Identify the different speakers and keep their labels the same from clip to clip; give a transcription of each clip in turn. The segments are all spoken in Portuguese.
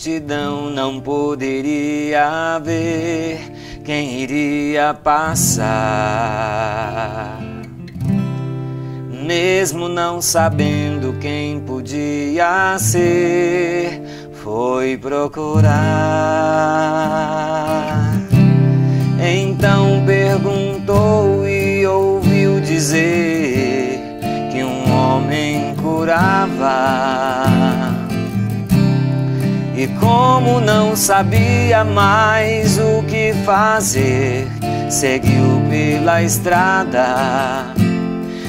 Speaker 1: multidão não poderia ver quem iria passar. Mesmo não sabendo quem podia ser, foi procurar. Então perguntou e ouviu dizer que um homem curava. E como não sabia mais o que fazer, seguiu pela estrada.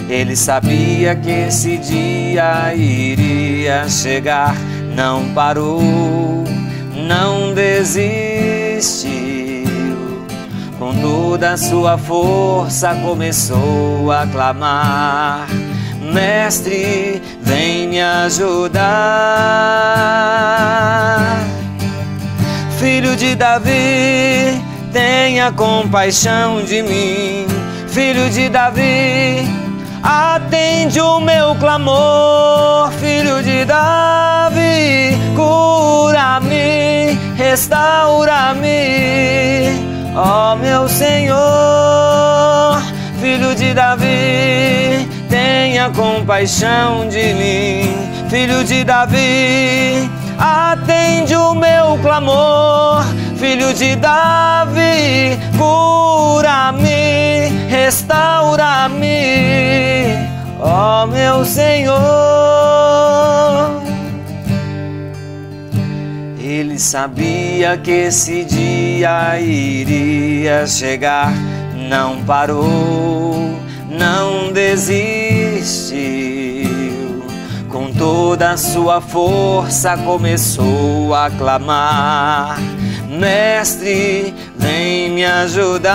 Speaker 1: Ele sabia que esse dia iria chegar, não parou, não desistiu. Com toda a sua força começou a clamar Mestre, vem me ajudar. Filho de Davi, tenha compaixão de mim. Filho de Davi, atende o meu clamor. Filho de Davi, cura-me, restaura-me, ó meu Senhor. Filho de Davi, tenha compaixão de mim, filho de Davi, atende o meu clamor, filho de Davi, cura-me, restaura-me, ó meu Senhor. Ele sabia que esse dia iria chegar, não parou não desistiu. Com toda a sua força começou a clamar: Mestre, vem me ajudar.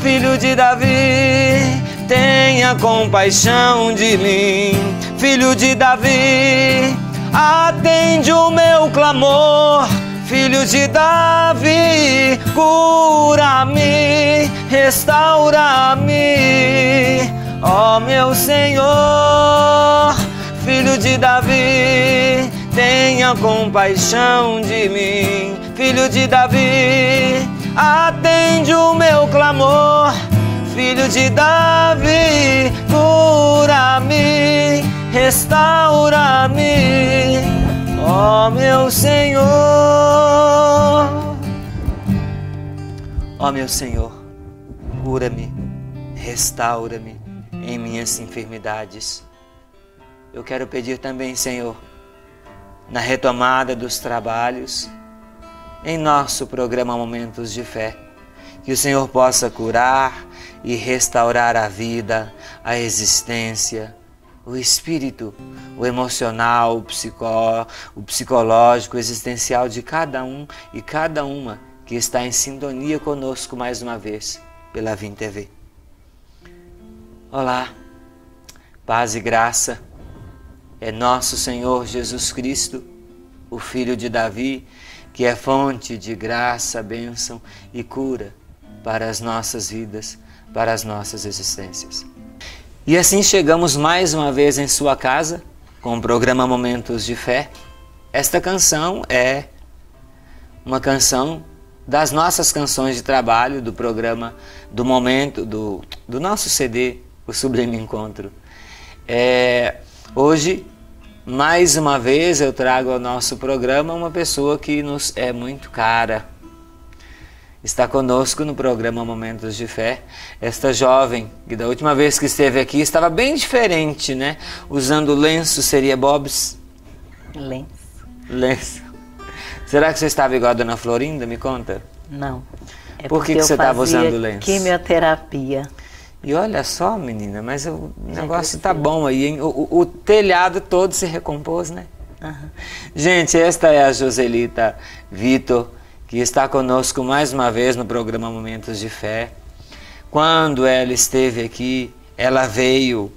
Speaker 1: Filho de Davi, tenha compaixão de mim. Filho de Davi, atende o meu clamor filho de Davi, cura-me, restaura-me, ó meu Senhor, filho de Davi, tenha compaixão de mim, filho de Davi, atende o meu clamor, filho de Davi, cura-me, restaura-me. Ó meu Senhor. Ó meu Senhor, cura-me, restaura-me em minhas enfermidades. Eu quero pedir também, Senhor, na retomada dos trabalhos, em nosso programa Momentos de Fé, que o Senhor possa curar e restaurar a vida, a existência, o espírito, o emocional, o, psicó, o psicológico, o existencial de cada um e cada uma que está em sintonia conosco mais uma vez pela Vim TV. Olá, paz e graça. É nosso Senhor Jesus Cristo, o Filho de Davi, que é fonte de graça, bênção e cura para as nossas vidas, para as nossas existências. E assim chegamos mais uma vez em sua casa com o programa Momentos de Fé. Esta canção é uma canção das nossas canções de trabalho do programa do momento do, do nosso CD, o Sublime Encontro. É, hoje, mais uma vez, eu trago ao nosso programa uma pessoa que nos é muito cara está conosco no programa Momentos de Fé. Esta jovem, que da última vez que esteve aqui estava bem diferente, né? Usando lenço, seria Bobs?
Speaker 2: Lenço.
Speaker 1: Lenço. Será que você estava igual a Dona Florinda? Me conta.
Speaker 2: Não.
Speaker 1: É Por que, que você estava usando lenço?
Speaker 2: Quimioterapia.
Speaker 1: E olha só, menina, mas o negócio tá bom aí, hein? O, o, o telhado todo se recompôs, né? Uhum. Gente, esta é a Joselita Vitor que está conosco mais uma vez no programa Momentos de Fé. Quando ela esteve aqui, ela veio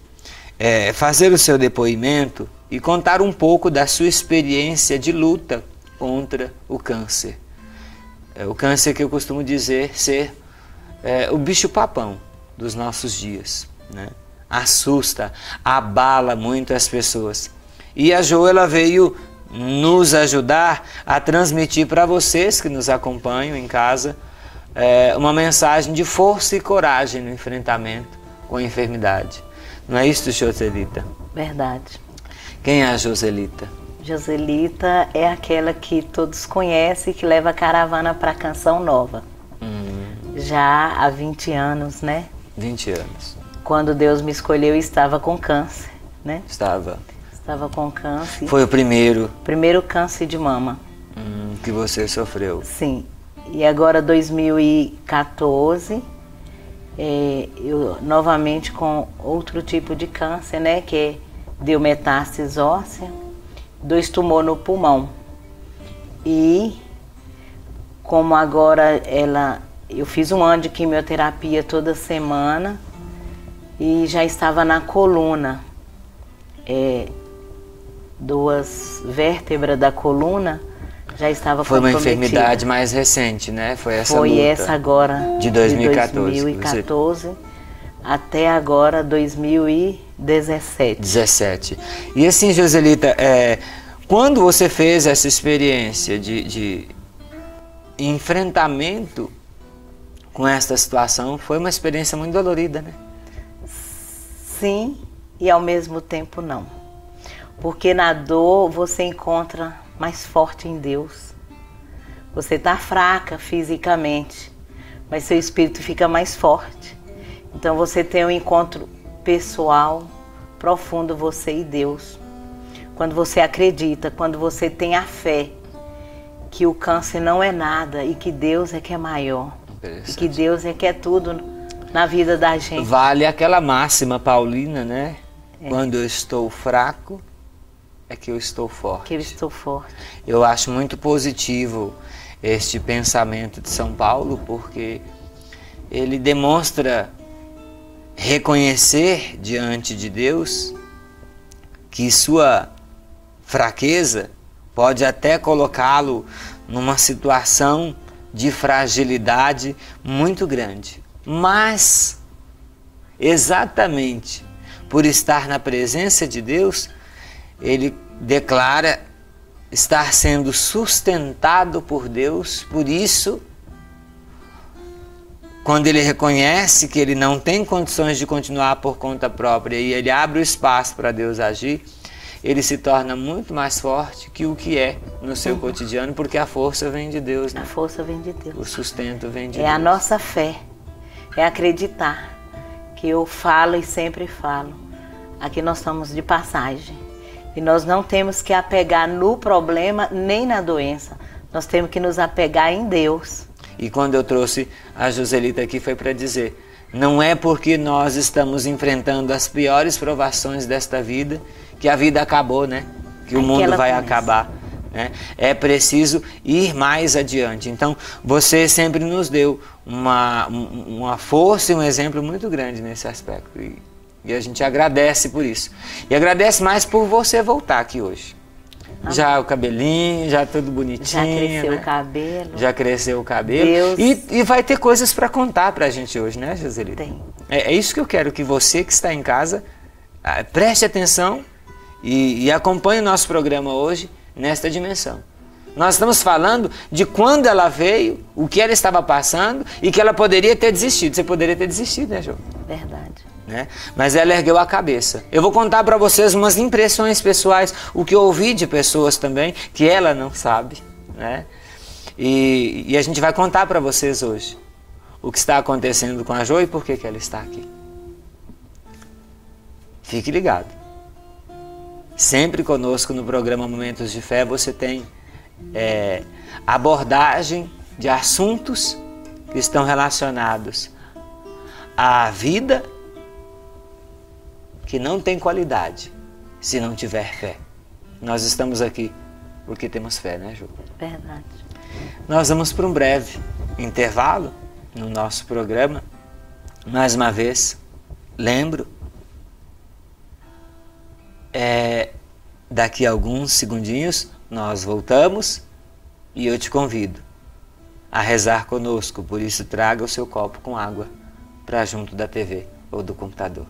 Speaker 1: é, fazer o seu depoimento e contar um pouco da sua experiência de luta contra o câncer. É, o câncer que eu costumo dizer ser é, o bicho-papão dos nossos dias. Né? Assusta, abala muito as pessoas. E a Jo ela veio nos ajudar a transmitir para vocês que nos acompanham em casa é, uma mensagem de força e coragem no enfrentamento com a enfermidade. Não é isso, Joselita?
Speaker 2: Verdade.
Speaker 1: Quem é a Joselita?
Speaker 2: Joselita é aquela que todos conhecem que leva a caravana para Canção Nova. Hum. Já há 20 anos, né?
Speaker 1: 20 anos.
Speaker 2: Quando Deus me escolheu, estava com câncer, né?
Speaker 1: Estava.
Speaker 2: Estava com câncer.
Speaker 1: Foi o primeiro?
Speaker 2: Primeiro câncer de mama.
Speaker 1: Hum, que você sofreu.
Speaker 2: Sim. E agora 2014, é, eu novamente com outro tipo de câncer, né? Que deu metástase óssea, dois tumores no pulmão. E como agora ela, eu fiz um ano de quimioterapia toda semana e já estava na coluna. É, duas vértebras da coluna já estava
Speaker 1: Foi uma enfermidade mais recente, né? Foi essa
Speaker 2: Foi essa agora
Speaker 1: de 2014.
Speaker 2: De 2014 você... até agora 2017.
Speaker 1: 17. E assim, Joselita, é, quando você fez essa experiência de, de enfrentamento com esta situação, foi uma experiência muito dolorida, né?
Speaker 2: Sim, e ao mesmo tempo não. Porque na dor você encontra mais forte em Deus. Você está fraca fisicamente, mas seu espírito fica mais forte. Então você tem um encontro pessoal, profundo, você e Deus. Quando você acredita, quando você tem a fé que o câncer não é nada e que Deus é que é maior. E que Deus é que é tudo na vida da gente.
Speaker 1: Vale aquela máxima paulina, né? É. Quando eu estou fraco, é que eu estou forte.
Speaker 2: Que eu estou forte.
Speaker 1: Eu acho muito positivo este pensamento de São Paulo, porque ele demonstra reconhecer diante de Deus que sua fraqueza pode até colocá-lo numa situação de fragilidade muito grande. Mas, exatamente por estar na presença de Deus, ele declara estar sendo sustentado por Deus, por isso, quando ele reconhece que ele não tem condições de continuar por conta própria e ele abre o espaço para Deus agir, ele se torna muito mais forte que o que é no seu uhum. cotidiano, porque a força vem de Deus. Né?
Speaker 2: A força vem de Deus.
Speaker 1: O sustento vem de
Speaker 2: é
Speaker 1: Deus.
Speaker 2: É a nossa fé, é acreditar que eu falo e sempre falo. Aqui nós estamos de passagem. E nós não temos que apegar no problema nem na doença. Nós temos que nos apegar em Deus.
Speaker 1: E quando eu trouxe a Joselita aqui foi para dizer: não é porque nós estamos enfrentando as piores provações desta vida que a vida acabou, né? Que o mundo vai acabar. Né? É preciso ir mais adiante. Então, você sempre nos deu uma, uma força e um exemplo muito grande nesse aspecto. E e a gente agradece por isso. E agradece mais por você voltar aqui hoje. Ah. Já o cabelinho, já tudo bonitinho. Já
Speaker 2: cresceu
Speaker 1: né?
Speaker 2: o cabelo.
Speaker 1: Já cresceu o cabelo. Deus. E, e vai ter coisas para contar para a gente hoje, né, Joselita?
Speaker 2: Tem.
Speaker 1: É, é, isso que eu quero que você que está em casa ah, preste atenção e, e acompanhe o nosso programa hoje nesta dimensão. Nós estamos falando de quando ela veio, o que ela estava passando e que ela poderia ter desistido. Você poderia ter desistido, né, Jô?
Speaker 2: Verdade
Speaker 1: né? Mas ela ergueu a cabeça. Eu vou contar para vocês umas impressões pessoais, o que eu ouvi de pessoas também que ela não sabe, né? E, e a gente vai contar para vocês hoje o que está acontecendo com a Jo e por que, que ela está aqui. Fique ligado. Sempre conosco no programa Momentos de Fé você tem é, abordagem de assuntos que estão relacionados à vida que não tem qualidade se não tiver fé. Nós estamos aqui porque temos fé, né, Ju?
Speaker 2: Verdade.
Speaker 1: Nós vamos para um breve intervalo no nosso programa. Mais uma vez, lembro, é, daqui a alguns segundinhos nós voltamos e eu te convido a rezar conosco. Por isso, traga o seu copo com água para junto da TV ou do computador.